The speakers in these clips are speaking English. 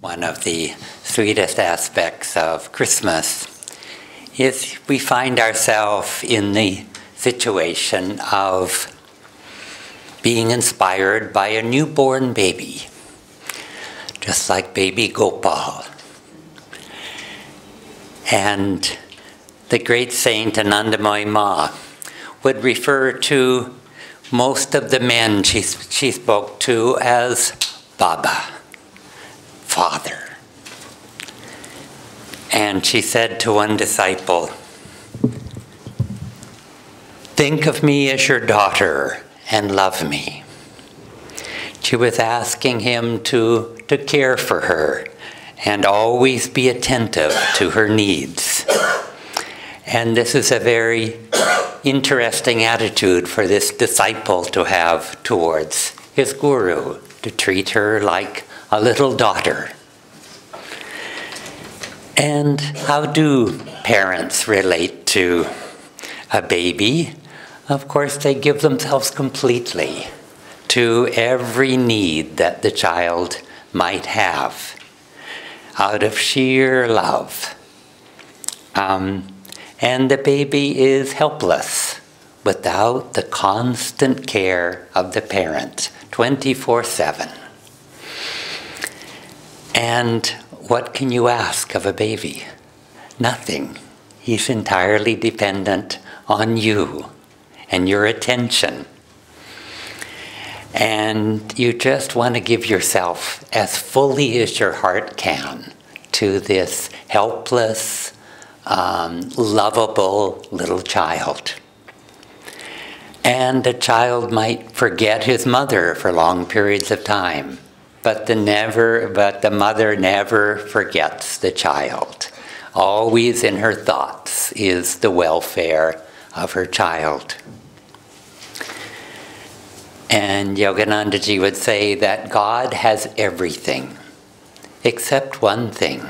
One of the sweetest aspects of Christmas is we find ourselves in the situation of being inspired by a newborn baby, just like baby Gopal. And the great saint Anandamayi Ma would refer to most of the men she, she spoke to as Baba. Father. And she said to one disciple, Think of me as your daughter and love me. She was asking him to, to care for her and always be attentive to her needs. And this is a very interesting attitude for this disciple to have towards his guru, to treat her like a little daughter. And how do parents relate to a baby? Of course, they give themselves completely to every need that the child might have out of sheer love. Um, and the baby is helpless without the constant care of the parent 24 7. And what can you ask of a baby? Nothing. He's entirely dependent on you and your attention. And you just want to give yourself as fully as your heart can to this helpless, um, lovable little child. And a child might forget his mother for long periods of time but the never but the mother never forgets the child. Always in her thoughts is the welfare of her child. And yoganandaji would say that god has everything except one thing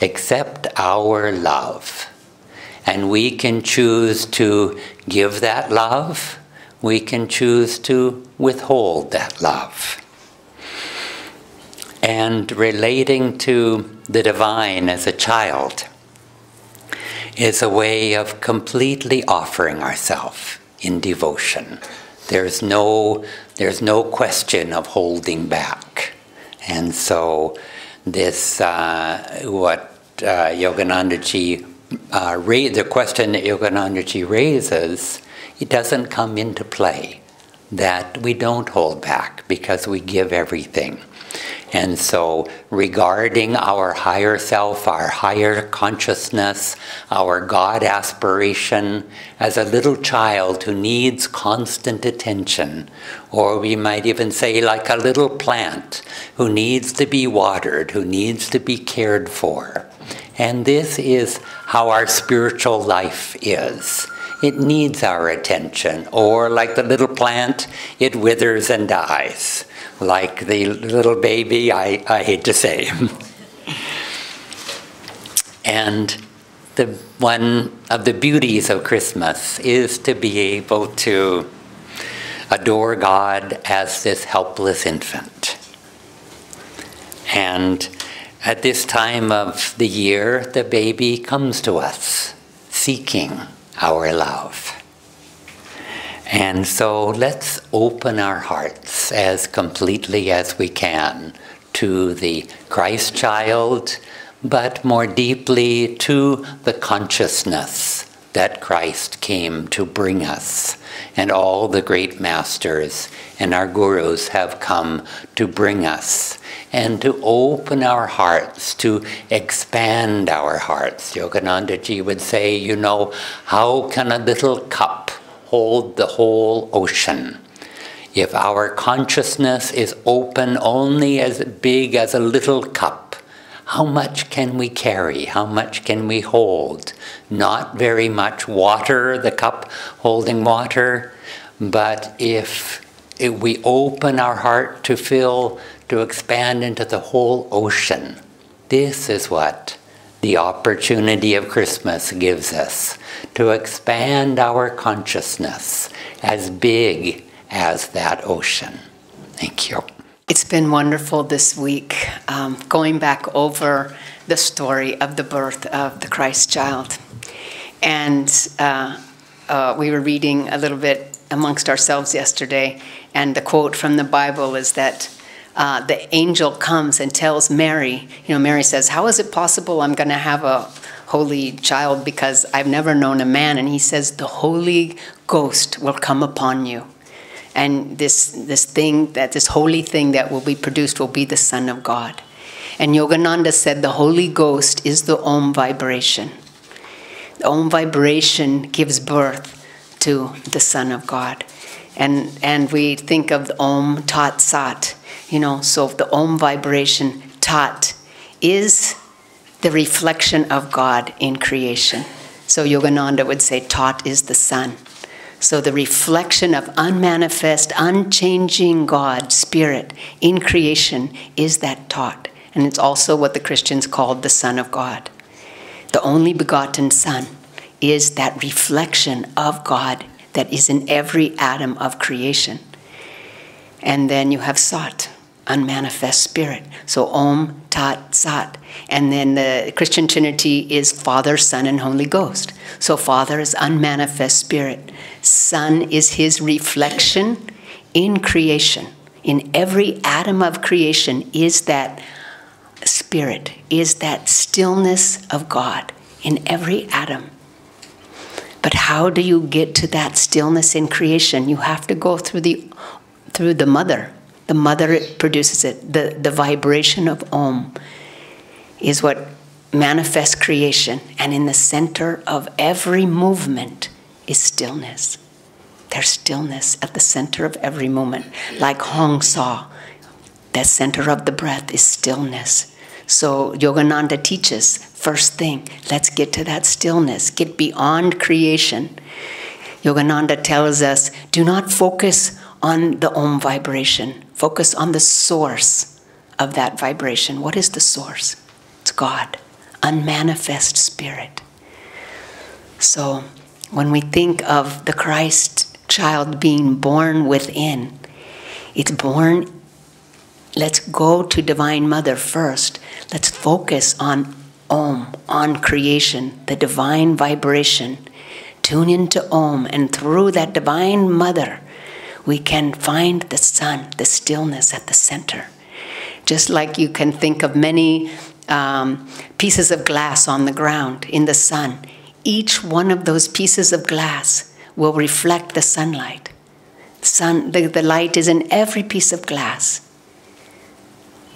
except our love. And we can choose to give that love. We can choose to withhold that love and relating to the divine as a child is a way of completely offering ourselves in devotion. There's no, there's no question of holding back. And so, this, uh, what uh, Yoganandaji, uh, ra- the question that Yoganandaji raises, it doesn't come into play that we don't hold back because we give everything. And so, regarding our higher self, our higher consciousness, our God aspiration as a little child who needs constant attention, or we might even say, like a little plant who needs to be watered, who needs to be cared for. And this is how our spiritual life is. It needs our attention, or like the little plant, it withers and dies like the little baby, I, I hate to say. and the one of the beauties of Christmas is to be able to adore God as this helpless infant. And at this time of the year, the baby comes to us seeking our love. And so let's open our as completely as we can to the Christ child, but more deeply to the consciousness that Christ came to bring us. And all the great masters and our gurus have come to bring us. And to open our hearts, to expand our hearts. Yoganandaji would say, you know, how can a little cup hold the whole ocean. If our consciousness is open only as big as a little cup, how much can we carry? How much can we hold? Not very much water, the cup holding water, but if, if we open our heart to fill, to expand into the whole ocean, this is what the opportunity of Christmas gives us to expand our consciousness as big as that ocean. Thank you. It's been wonderful this week um, going back over the story of the birth of the Christ child. And uh, uh, we were reading a little bit amongst ourselves yesterday, and the quote from the Bible is that uh, the angel comes and tells Mary, you know, Mary says, How is it possible I'm going to have a holy child because I've never known a man? And he says, The Holy Ghost will come upon you and this this thing that this holy thing that will be produced will be the Son of God. And Yogananda said the Holy Ghost is the Om vibration. The Om vibration gives birth to the Son of God. And and we think of the Om Tat Sat, you know, so the Om vibration Tat is the reflection of God in creation. So Yogananda would say Tat is the Son. So the reflection of unmanifest, unchanging God, Spirit in creation is that Tat. And it's also what the Christians called the Son of God. The only begotten Son is that reflection of God that is in every atom of creation. And then you have Sat, unmanifest spirit. So Om, Tat, Sat. And then the Christian Trinity is Father, Son, and Holy Ghost. So Father is unmanifest spirit. Son is his reflection in creation. In every atom of creation is that spirit, is that stillness of God in every atom. But how do you get to that stillness in creation? You have to go through the through the mother. The mother produces it. The, the vibration of Om is what manifests creation. And in the center of every movement is stillness. There's stillness at the center of every moment. Like Hong-Sau, the center of the breath is stillness. So Yogananda teaches first thing, let's get to that stillness, get beyond creation. Yogananda tells us do not focus on the Om vibration, focus on the source of that vibration. What is the source? It's God, unmanifest spirit. So when we think of the Christ child being born within, it's born. Let's go to Divine Mother first. Let's focus on Om, on creation, the divine vibration. Tune into Om, and through that Divine Mother, we can find the sun, the stillness at the center. Just like you can think of many um, pieces of glass on the ground in the sun each one of those pieces of glass will reflect the sunlight. Sun, the, the light is in every piece of glass.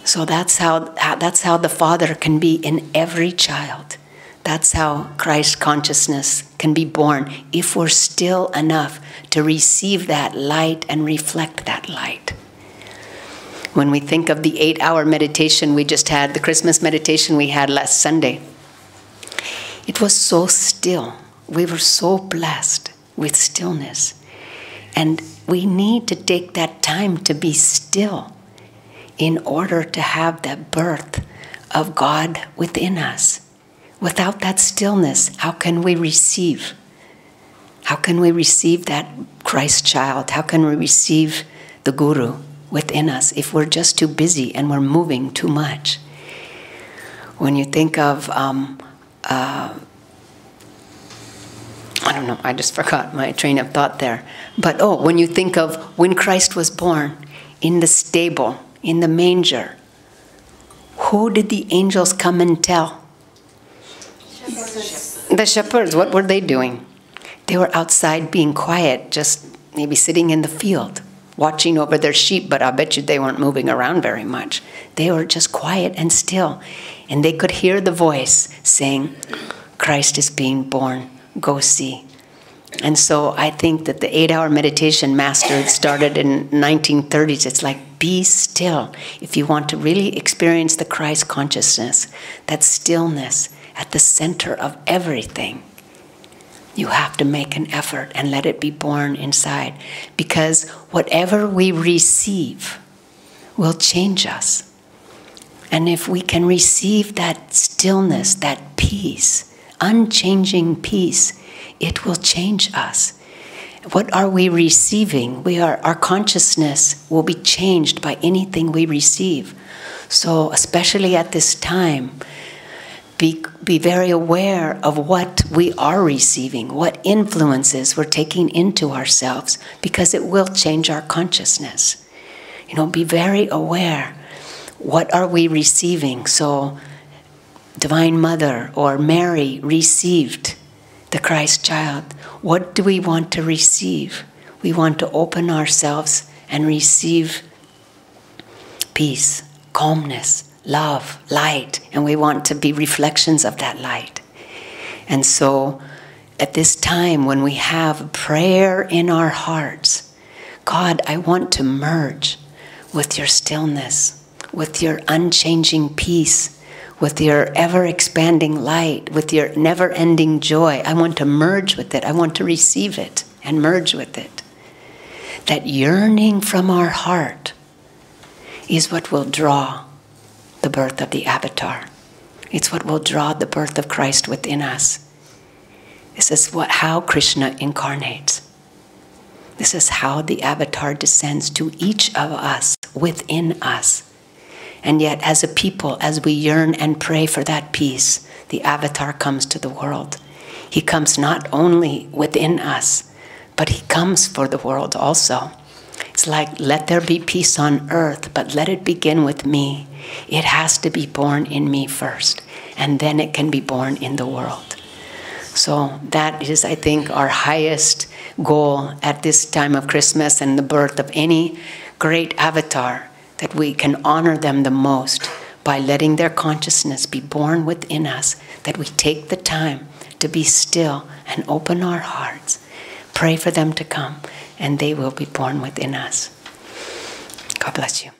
So that's how, that's how the Father can be in every child. That's how Christ consciousness can be born if we're still enough to receive that light and reflect that light. When we think of the eight hour meditation we just had, the Christmas meditation we had last Sunday, it was so still. We were so blessed with stillness. And we need to take that time to be still in order to have that birth of God within us. Without that stillness, how can we receive? How can we receive that Christ child? How can we receive the Guru within us if we're just too busy and we're moving too much? When you think of um, uh, I don't know, I just forgot my train of thought there. But oh, when you think of when Christ was born in the stable, in the manger, who did the angels come and tell? The shepherds, what were they doing? They were outside being quiet, just maybe sitting in the field, watching over their sheep, but I bet you they weren't moving around very much. They were just quiet and still. And they could hear the voice saying, Christ is being born. Go see. And so I think that the eight hour meditation master started in 1930s. It's like be still. If you want to really experience the Christ consciousness, that stillness at the center of everything, you have to make an effort and let it be born inside. Because whatever we receive will change us. And if we can receive that stillness, that peace, unchanging peace, it will change us. What are we receiving? We are, our consciousness will be changed by anything we receive. So, especially at this time, be, be very aware of what we are receiving, what influences we're taking into ourselves, because it will change our consciousness. You know, be very aware. What are we receiving? So, Divine Mother or Mary received the Christ child. What do we want to receive? We want to open ourselves and receive peace, calmness, love, light, and we want to be reflections of that light. And so, at this time when we have prayer in our hearts, God, I want to merge with your stillness, with your unchanging peace with your ever expanding light, with your never ending joy. I want to merge with it. I want to receive it and merge with it. That yearning from our heart is what will draw the birth of the avatar. It's what will draw the birth of Christ within us. This is what, how Krishna incarnates. This is how the avatar descends to each of us, within us. And yet, as a people, as we yearn and pray for that peace, the avatar comes to the world. He comes not only within us, but he comes for the world also. It's like, let there be peace on earth, but let it begin with me. It has to be born in me first, and then it can be born in the world. So, that is, I think, our highest goal at this time of Christmas and the birth of any great avatar that we can honor them the most by letting their consciousness be born within us, that we take the time to be still and open our hearts, pray for them to come, and they will be born within us. God bless you.